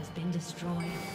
Has been destroyed.